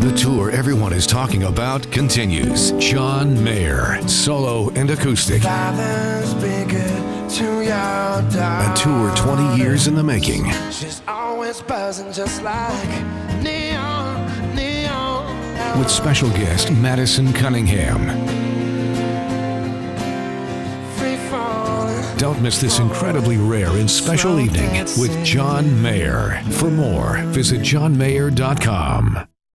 The tour everyone is talking about continues. John Mayer, solo and acoustic. A tour 20 years in the making. Like neon, neon. With special guest Madison Cunningham. Don't miss this incredibly rare and special evening with John Mayer. For more, visit johnmayer.com.